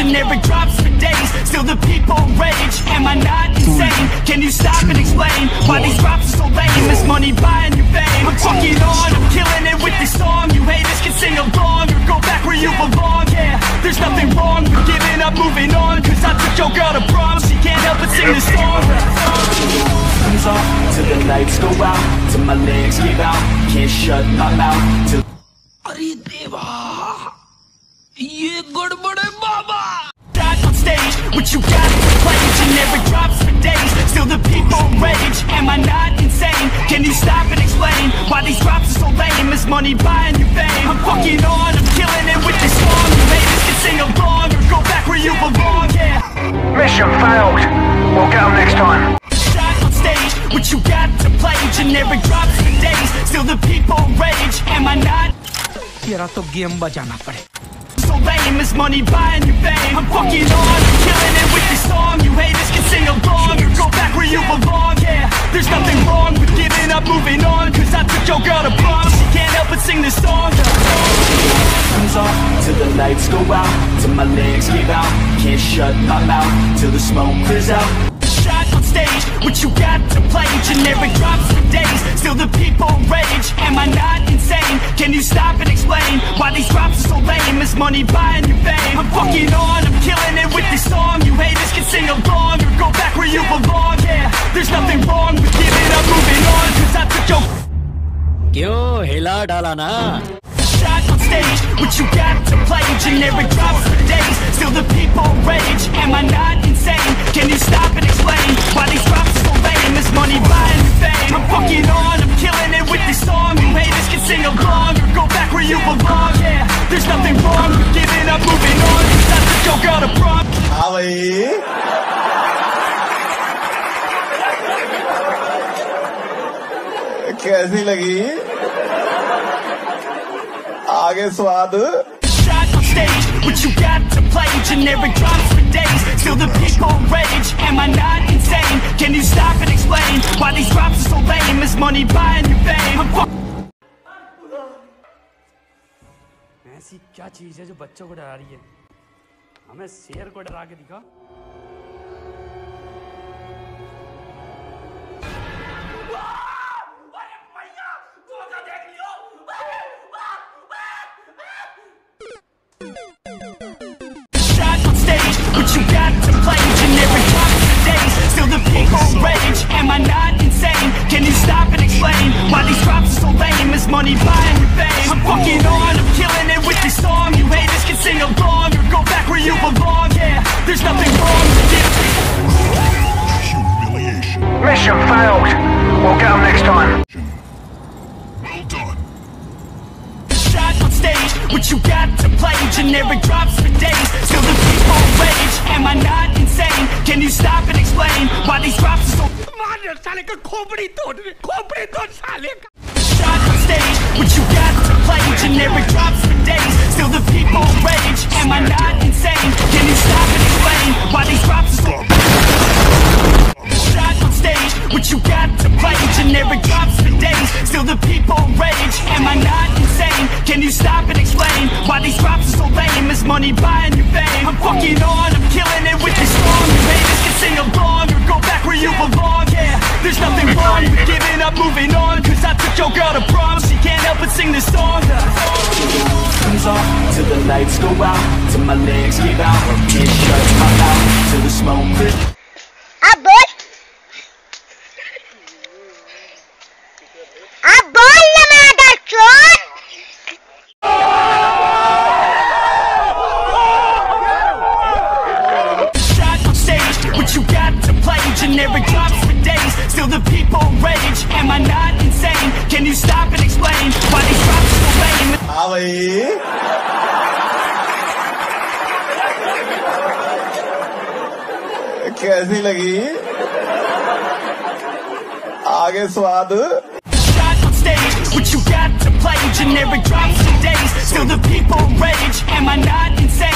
generic drops for days Still the people rage, am I not insane? Can you stop and explain why these drops are so lame? Is money buying your fame? I'm fucking on, I'm killing it with this song You haters can sing along or go back where you belong Yeah, there's nothing wrong with giving up, moving on Cause I took your girl to prom, she can't help but sing this song Comes off till the lights go out Till my legs give out Can't shut my mouth till अरे देवा ये गड़बड़ है बाबा Shot on stage, what you got to play Generic drops for days, still the people rage Am I not insane? Can you stop and explain Why these drops are so lame? Is money buying you fame? I'm fucking on, I'm killing it with this song You haters can sing along or go back where you belong, yeah Mission failed. We'll get 'em next time. shot on stage What you got to play Generic drops for days Still the people rage Am I not तेरा तो game बजाना पड़े so lame Is money buying you fame. I'm fucking on I'm killing it with this song. You haters can sing along. Or go back where you belong Yeah. There's nothing wrong with giving up Moving on. Cause I took your girl to prom. She can't help but sing this song. Comes off till the lights go out Till my legs give out. Can't shut my mouth till the smoke clears out. Shot on stage What you got to play? Generic so lame? Is money buying you fame? I'm fucking on I'm killing it with this song You haters can sing along Or go back where you belong Yeah There's nothing wrong with giving up Moving on Cause I took your क्यों हिला डाला ना shot on stage What you got to play Generic drops for days Still the people rage Am I not insane? Can you stop and explain Why these drops are so lame? Is कैसी लगी। आगे स्वाद। ऐसी क्या चीज़ है जो बच्चों को डरा रही है? हमें शेर को डरा के दिखा। What you got What you got to play? Generic drops for days Till the people rage Am I not insane? Can you stop and explain Why these drops are so Shot on stage What you got to play? Generic drops lights go out, till my legs give out. It shuts my mouth, till the smoke clears. You got to play, drops for days. Still the people rage, am I not insane? Can you stop and explain why they drop so lame? Ali कैसी लगी आगे स्वाद What you got to play Generic drops and days Still the people rage Am I not insane?